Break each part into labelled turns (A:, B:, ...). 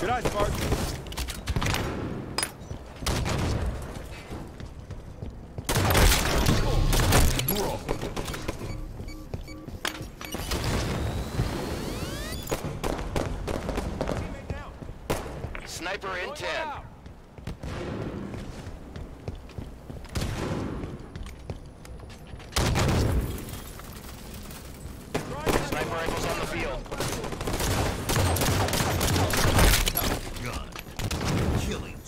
A: Good night, Spartan.
B: Sniper in 10.
C: killing.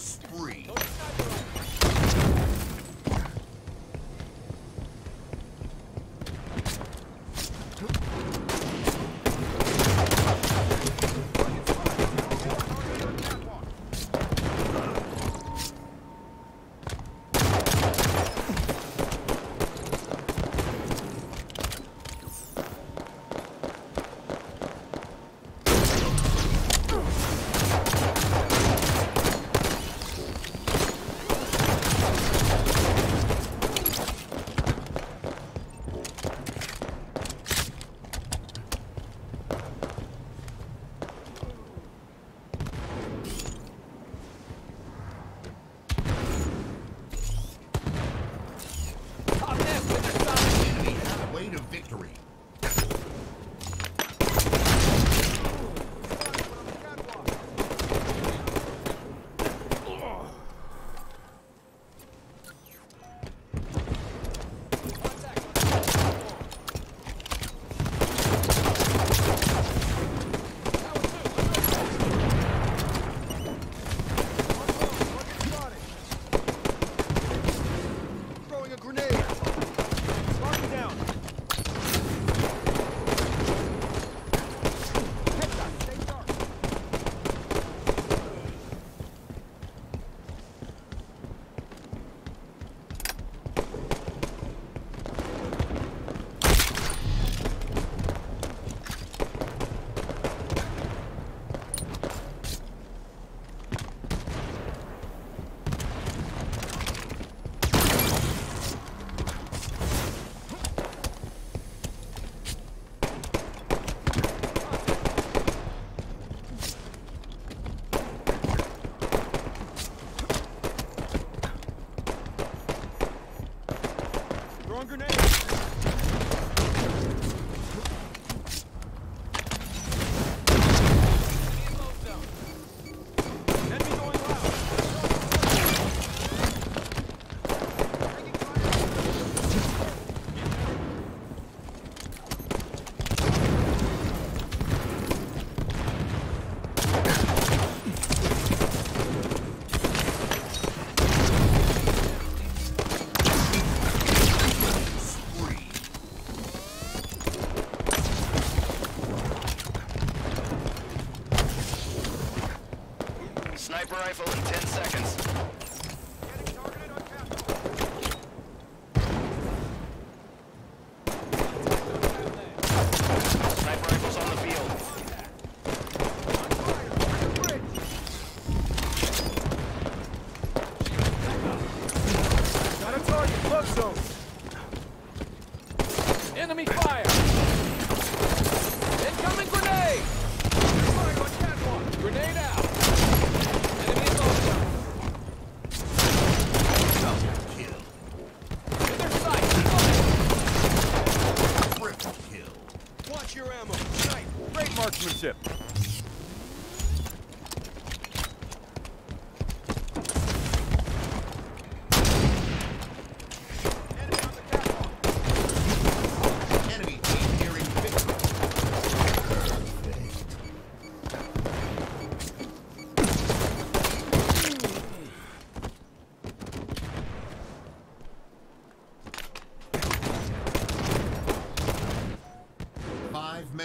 B: rifle in 10 seconds.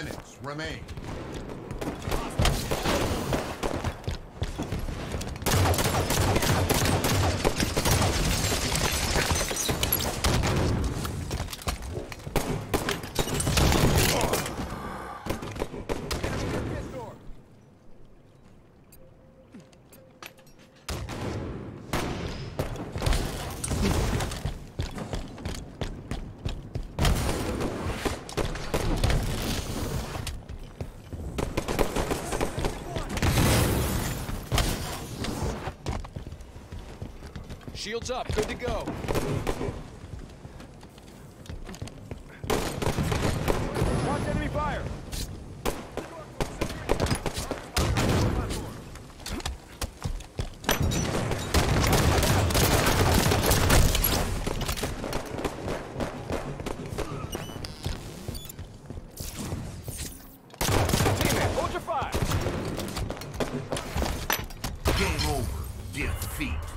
C: minutes remain.
D: Shields up. Good to go.
B: Watch enemy fire.
C: Defeat.